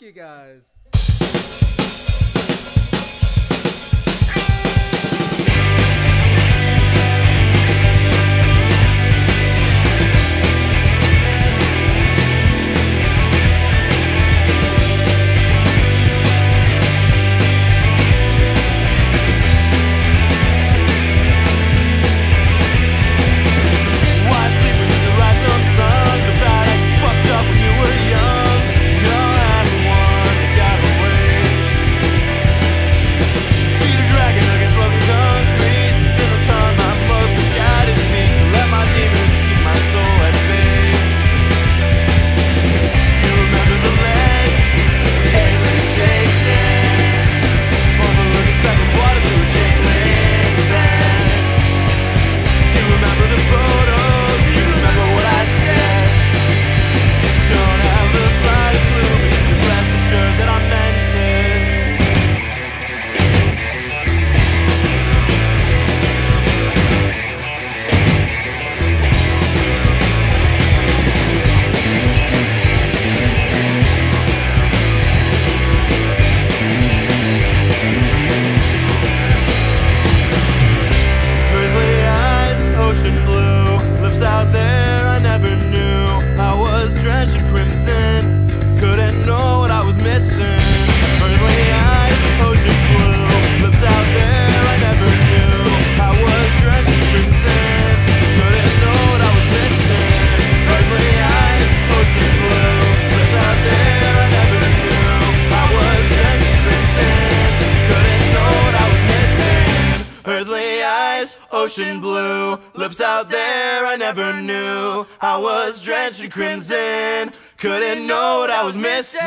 You guys. ocean blue. Lips out there I never knew. I was drenched in crimson, couldn't know what I was missing.